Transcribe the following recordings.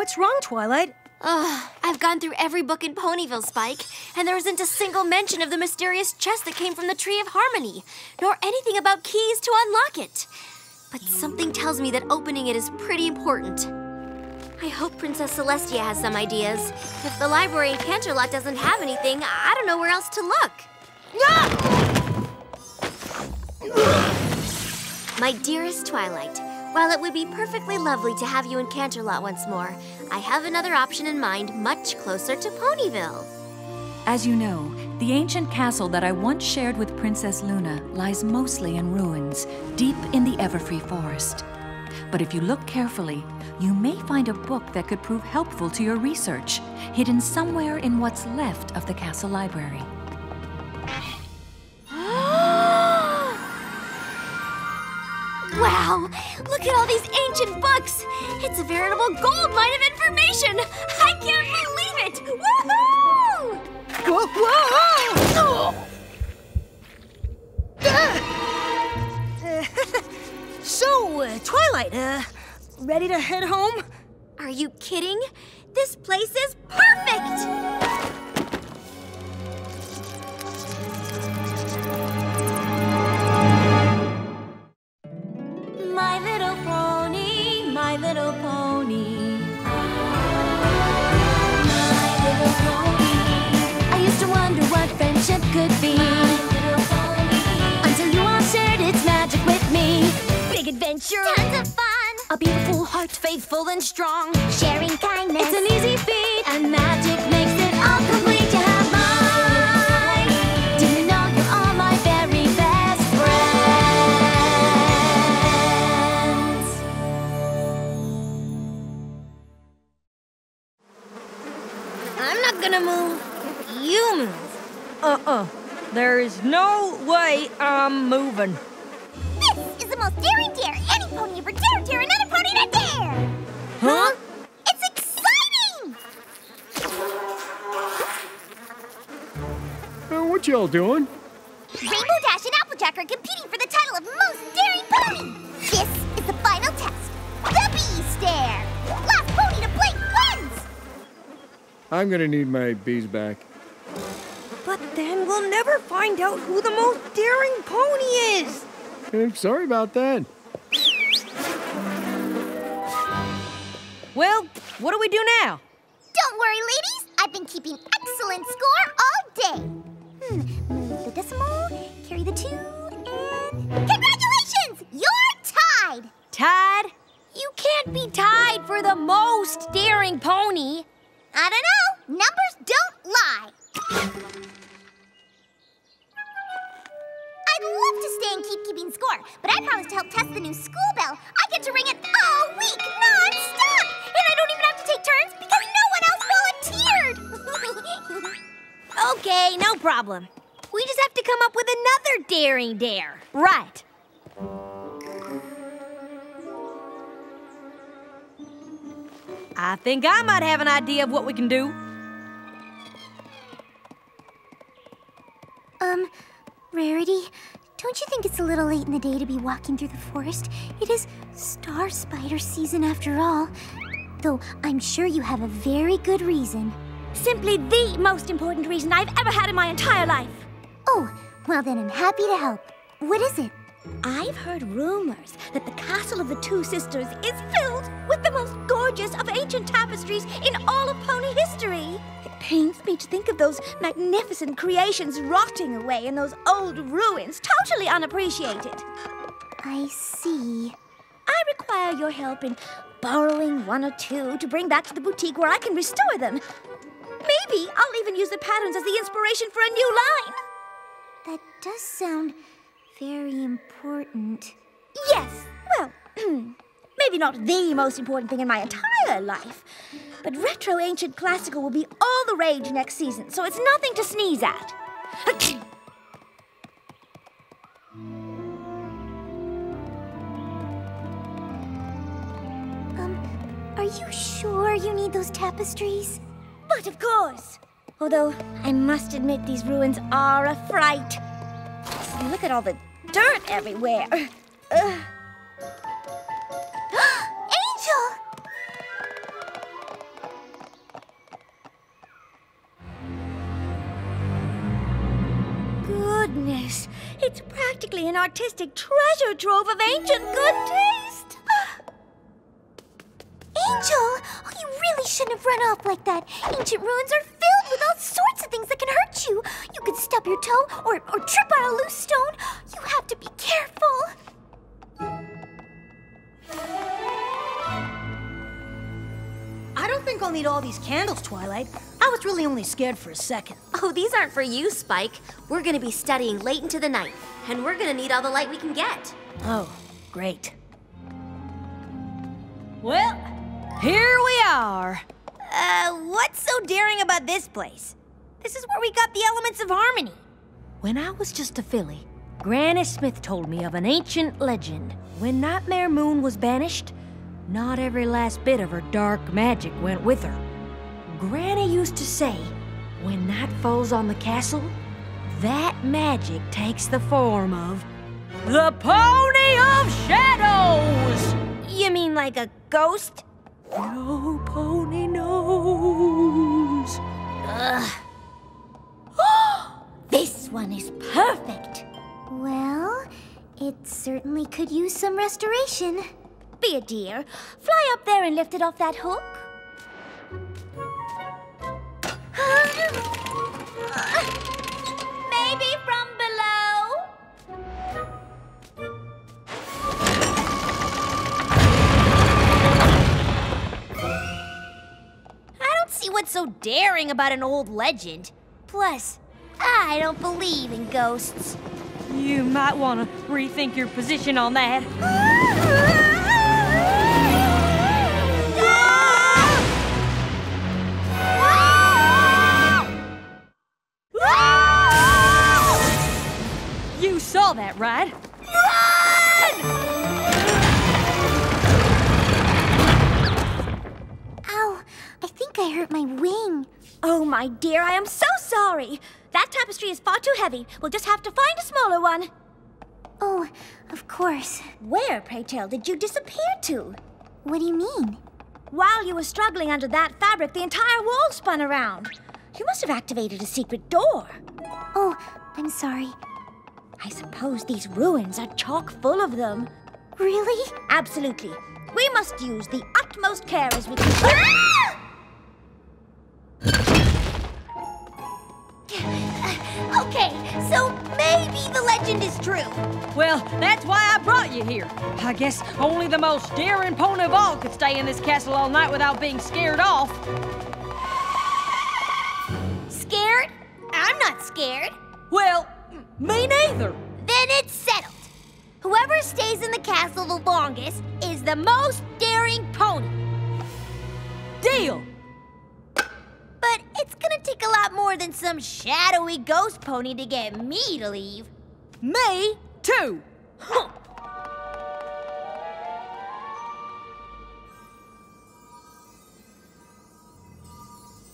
What's wrong, Twilight? Ugh, I've gone through every book in Ponyville, Spike, and there isn't a single mention of the mysterious chest that came from the Tree of Harmony, nor anything about keys to unlock it. But something tells me that opening it is pretty important. I hope Princess Celestia has some ideas. If the library in Canterlot doesn't have anything, I don't know where else to look. My dearest Twilight, while it would be perfectly lovely to have you in Canterlot once more, I have another option in mind much closer to Ponyville. As you know, the ancient castle that I once shared with Princess Luna lies mostly in ruins, deep in the Everfree Forest. But if you look carefully, you may find a book that could prove helpful to your research, hidden somewhere in what's left of the castle library. Wow! Look at all these ancient books! It's a veritable gold mine of information! I can't believe it! Woohoo! Whoa, whoa! Uh, so, uh, Twilight, uh, ready to head home? Are you kidding? This place is perfect! Adventure. Tons of fun. A beautiful heart, faithful and strong. Sharing kindness. It's an easy feat, and magic makes it all complete. You have mine. Do you know you're all my very best friends? I'm not gonna move. You move. Uh-uh. There is no way I'm moving. This most daring dare any pony ever dared dare another pony to dare. Huh? It's exciting. Uh, what y'all doing? Rainbow Dash and Applejack are competing for the title of most daring pony. This is the final test. The Bee Stare. Last pony to blink wins. I'm gonna need my bees back. But then we'll never find out who the most daring pony is. I'm sorry about that. Well, what do we do now? Don't worry, ladies. I've been keeping excellent score all day. Hmm. Move the decimal, carry the two, and congratulations! You're tied. Tied? You can't be tied for the most daring pony. I don't know. Numbers don't lie. I'd love to stay and keep keeping score, but I promised to help test the new school bell. I get to ring it all week, non-stop! And I don't even have to take turns because no one else volunteered! Okay, no problem. We just have to come up with another daring dare. Right. I think I might have an idea of what we can do. It's a little late in the day to be walking through the forest? It is Star Spider season after all. Though I'm sure you have a very good reason. Simply the most important reason I've ever had in my entire life. Oh, well then I'm happy to help. What is it? I've heard rumors that the castle of the two sisters is filled with the most gorgeous of ancient tapestries in all of pony history. Pains me to think of those magnificent creations rotting away in those old ruins, totally unappreciated. I see. I require your help in borrowing one or two to bring back to the boutique where I can restore them. Maybe I'll even use the patterns as the inspiration for a new line. That does sound very important. Yes, well, maybe not the most important thing in my entire life, but retro ancient classical will be all the rage next season, so it's nothing to sneeze at. Um, are you sure you need those tapestries? But of course! Although I must admit these ruins are a fright. Look at all the dirt everywhere. Ugh. Practically an artistic treasure trove of ancient good taste. Angel! Oh, you really shouldn't have run off like that. Ancient ruins are filled with all sorts of things that can hurt you. You could stub your toe or, or trip on a loose stone. You have to be careful. I don't think I'll need all these candles, Twilight. I was really only scared for a second. Oh, these aren't for you, Spike. We're gonna be studying late into the night, and we're gonna need all the light we can get. Oh, great. Well, here we are. Uh, what's so daring about this place? This is where we got the elements of harmony. When I was just a filly, Granny Smith told me of an ancient legend. When Nightmare Moon was banished, not every last bit of her dark magic went with her. Granny used to say, when night falls on the castle, that magic takes the form of the Pony of Shadows! You mean like a ghost? No pony knows. Ugh. This one is perfect. Well, it certainly could use some restoration. Be a dear. Fly up there and lift it off that hook. Maybe from below? I don't see what's so daring about an old legend. Plus, I don't believe in ghosts. You might want to rethink your position on that. Saw that, right? Ow, I think I hurt my wing. Oh, my dear, I am so sorry. That tapestry is far too heavy. We'll just have to find a smaller one. Oh, of course. Where, pray tell, did you disappear to? What do you mean? While you were struggling under that fabric, the entire wall spun around. You must have activated a secret door. Oh, I'm sorry. I suppose these ruins are chock full of them. Really? Absolutely. We must use the utmost care as we can. Ah! okay, so maybe the legend is true. Well, that's why I brought you here. I guess only the most daring pony of all could stay in this castle all night without being scared off. Scared? I'm not scared. Well, me neither. Then it's settled. Whoever stays in the castle the longest is the most daring pony. Deal. But it's gonna take a lot more than some shadowy ghost pony to get me to leave. Me too. Huh.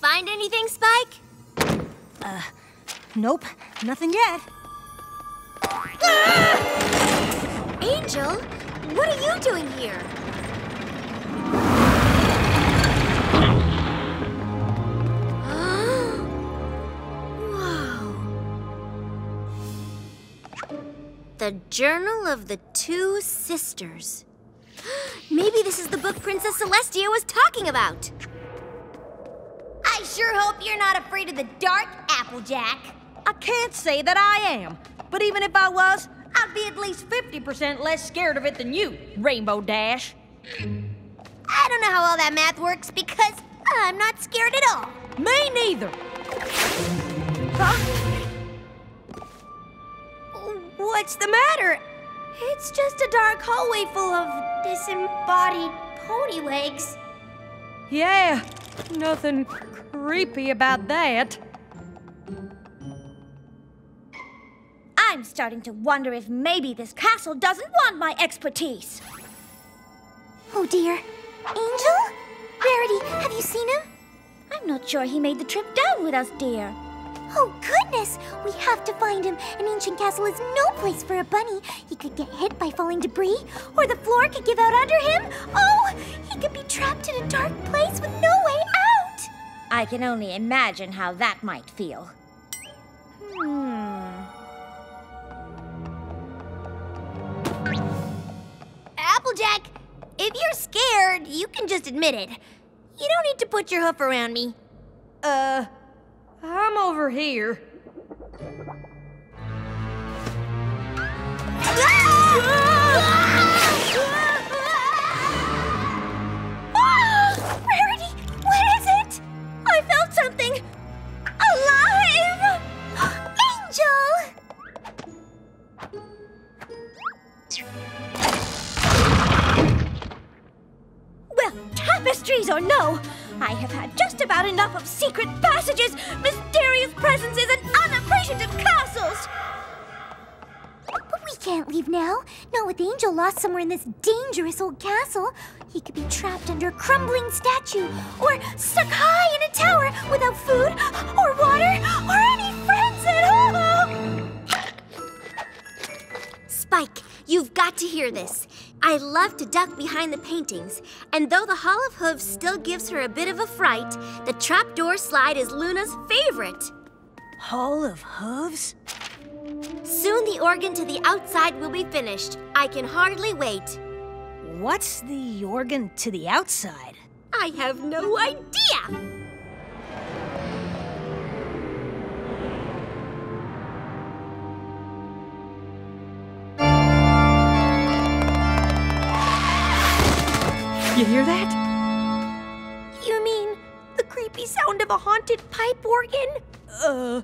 Find anything, Spike? Uh, Nope, nothing yet. Ah! Angel, what are you doing here? Oh, the Journal of the Two Sisters. Maybe this is the book Princess Celestia was talking about. I sure hope you're not afraid of the dark, Applejack. I can't say that I am, but even if I was, I'd be at least 50% less scared of it than you, Rainbow Dash. I don't know how all that math works because I'm not scared at all. Me neither. Huh? What's the matter? It's just a dark hallway full of disembodied pony legs. Yeah, nothing creepy about that. I'm starting to wonder if maybe this castle doesn't want my expertise. Oh dear. Angel? Rarity, have you seen him? I'm not sure he made the trip down with us, dear. Oh goodness! We have to find him. An ancient castle is no place for a bunny. He could get hit by falling debris, or the floor could give out under him. Oh, he could be trapped in a dark place with no way out. I can only imagine how that might feel. Hmm. Applejack, if you're scared, you can just admit it. You don't need to put your hoof around me. Uh, I'm over here. Rarity, what is it? I felt something alive! Angel! Well, tapestries or no, I have had just about enough of secret passages, mysterious presences, and unappreciative castles! But we can't leave now. Not with Angel lost somewhere in this dangerous old castle. He could be trapped under a crumbling statue, or stuck high in a tower without food, or water, or any friends at all. Spike, you've got to hear this. I love to duck behind the paintings, and though the Hall of Hooves still gives her a bit of a fright, the trapdoor slide is Luna's favorite. Hall of Hooves? Soon the organ to the outside will be finished. I can hardly wait. What's the organ to the outside? I have no idea. Hear that? You mean the creepy sound of a haunted pipe organ? Uh,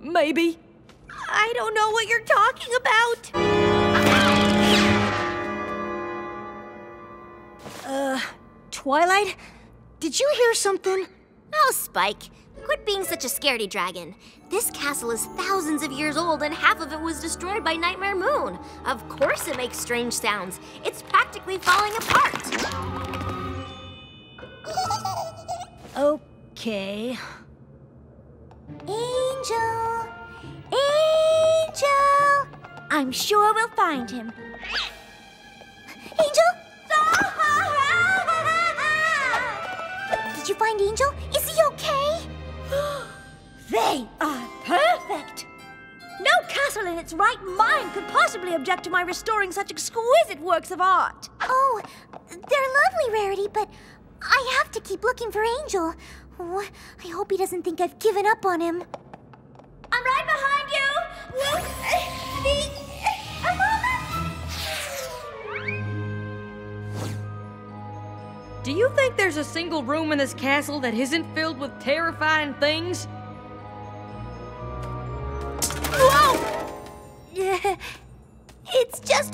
maybe. I don't know what you're talking about. Uh, Twilight, did you hear something? Oh, Spike, quit being such a scaredy dragon. This castle is thousands of years old and half of it was destroyed by Nightmare Moon. Of course it makes strange sounds. It's practically falling apart. Okay. Angel! Angel! I'm sure we'll find him. Angel? Did you find Angel? Is he okay? They are perfect! No castle in its right mind could possibly object to my restoring such exquisite works of art. Oh, they're lovely, Rarity, but I have to keep looking for Angel. Oh, I hope he doesn't think I've given up on him. I'm right behind you! A moment! Do you think there's a single room in this castle that isn't filled with terrifying things?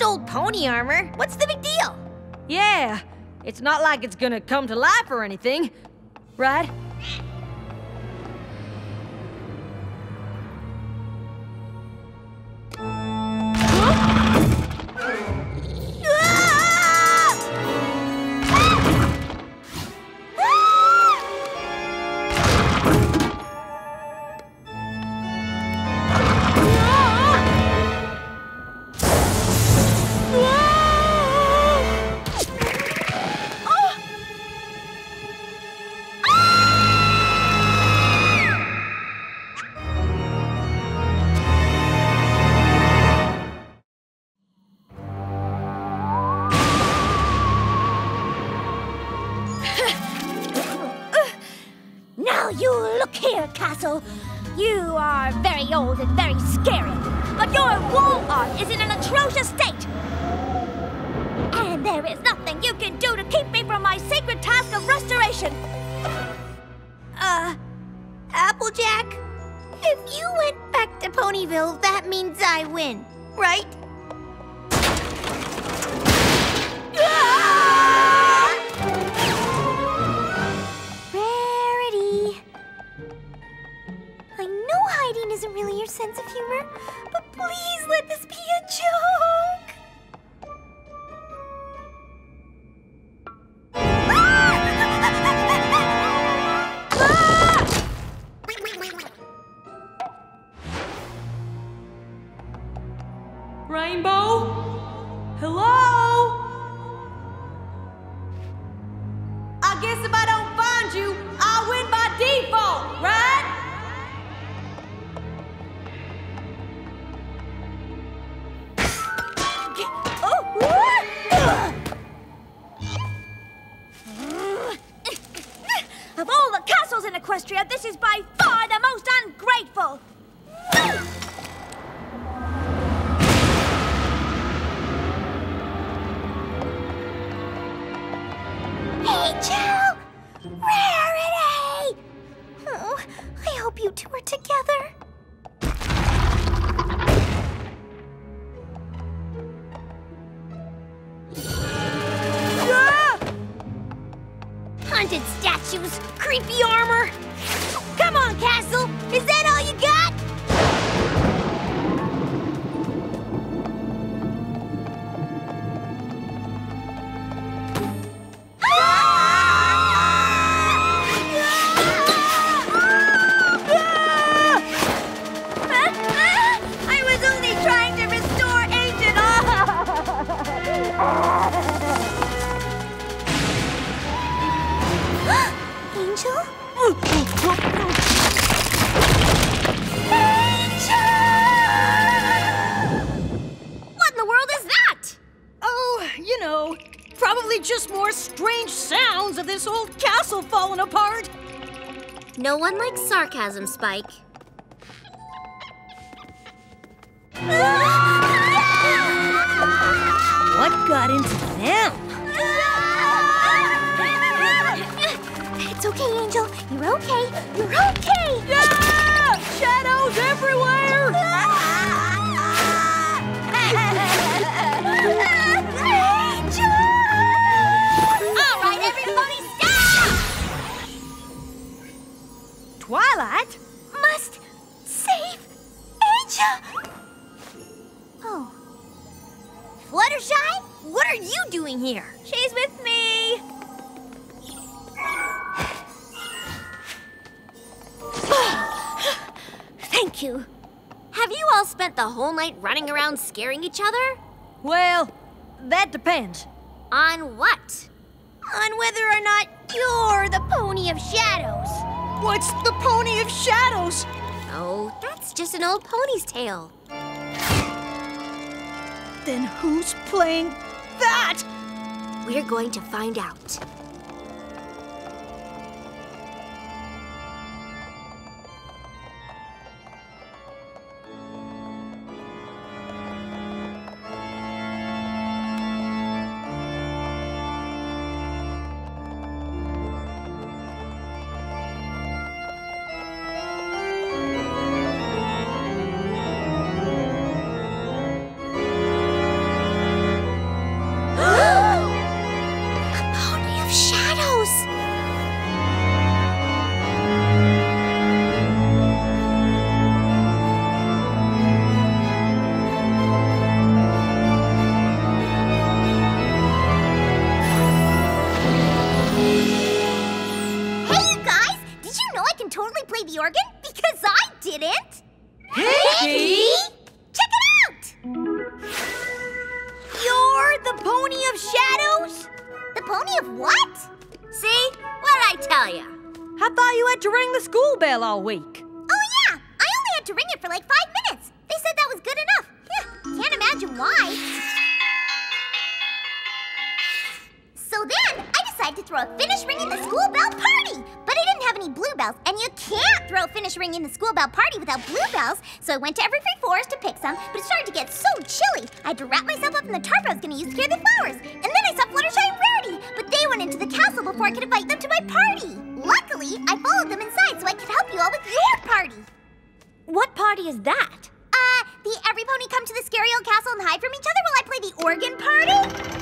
Old pony armor. What's the big deal? Yeah, it's not like it's gonna come to life or anything, right? Look here, Castle. You are very old and very scary, but your wall art is in an atrocious state. And there is nothing you can do to keep me from my sacred task of restoration. Uh, Applejack, if you went back to Ponyville, that means I win, right? Your sense of humor, but please let this be a joke. Sarcasm, Spike. What got into them? It's okay, Angel. You're okay. You're okay. Yeah! Shadows everywhere! Twilight? Must save Angel. Oh. Fluttershy, what are you doing here? She's with me. Thank you. Have you all spent the whole night running around scaring each other? Well, that depends. On what? On whether or not you're the Pony of Shadows. What's the Pony of Shadows? Oh, that's just an old pony's tale. Then who's playing that? We're going to find out. Pony of what? See? What'd I tell ya? I thought you had to ring the school bell all week. Oh, yeah! I only had to ring it for like five minutes. They said that was good enough. Yeah, can't imagine why. So then, I decided to throw a finish ringing the school bell party. But I didn't have any bluebells, and you can't throw a finish ringing the school bell party without bluebells. So I went to Everfree Forest to pick some, but it started to get so chilly. I had to wrap myself up in the tarp I was going to use to carry the flowers. And then I saw Fluttershy and Rarity, but they went into the castle before I could invite them to my party. Luckily, I followed them inside so I could help you all with your party. What party is that? Uh, the every pony come to the scary old castle and hide from each other while I play the organ party?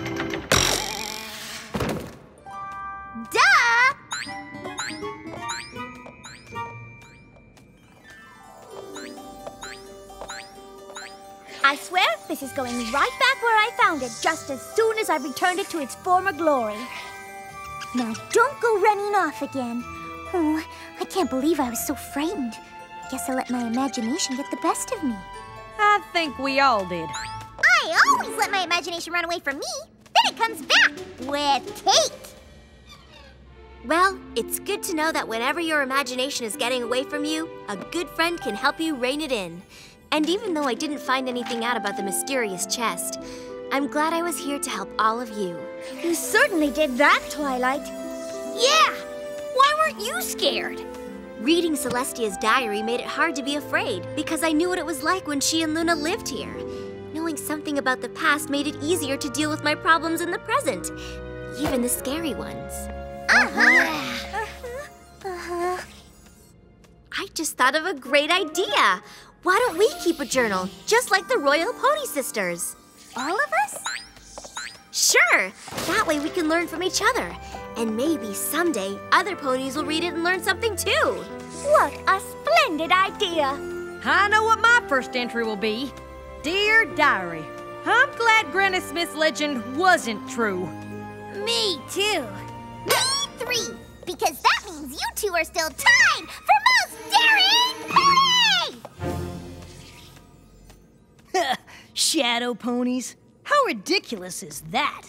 This is going right back where I found it just as soon as I returned it to its former glory. Now don't go running off again. Oh, I can't believe I was so frightened. I guess I let my imagination get the best of me. I think we all did. I always let my imagination run away from me. Then it comes back with Kate. Well, it's good to know that whenever your imagination is getting away from you, a good friend can help you rein it in. And even though I didn't find anything out about the mysterious chest, I'm glad I was here to help all of you. You certainly did that, Twilight. Yeah! Why weren't you scared? Reading Celestia's diary made it hard to be afraid because I knew what it was like when she and Luna lived here. Knowing something about the past made it easier to deal with my problems in the present, even the scary ones. Uh-huh. Uh-huh. I just thought of a great idea. Why don't we keep a journal, just like the Royal Pony Sisters? All of us? Sure! That way we can learn from each other. And maybe someday other ponies will read it and learn something too. What a splendid idea! I know what my first entry will be. Dear Diary, I'm glad Granny Smith's legend wasn't true. Me too. Me three, because that means you two are still tied for most daring Shadow ponies? How ridiculous is that?